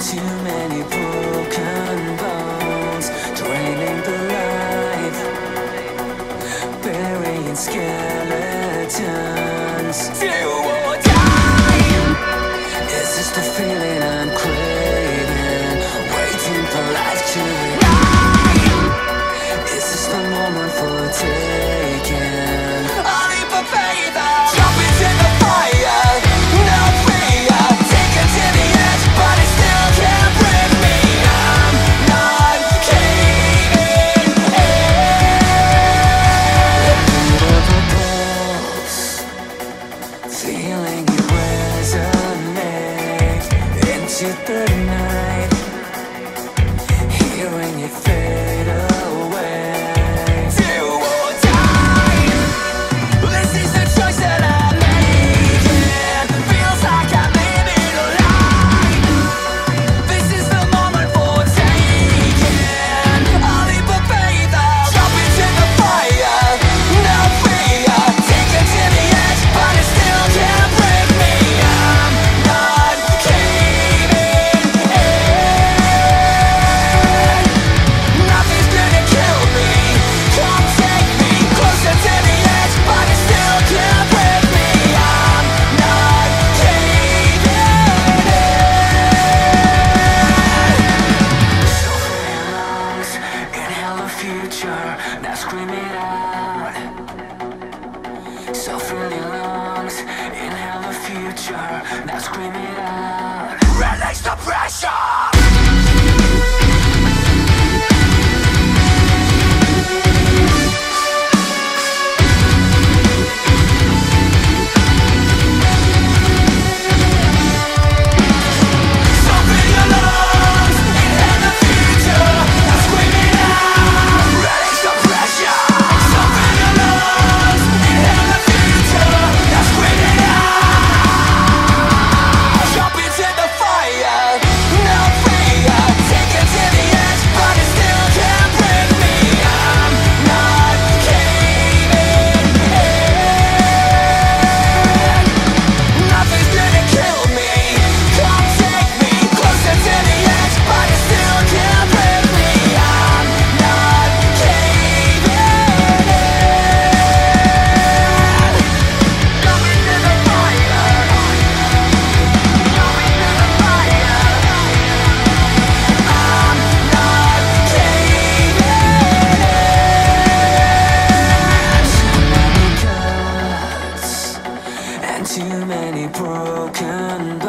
too many broken bones draining the life, burying skeletons. Few will die. Is this the feeling? feeling you resonate. Into the yourself in your lungs Inhale the future, now scream it out. Release the pressure! too many broken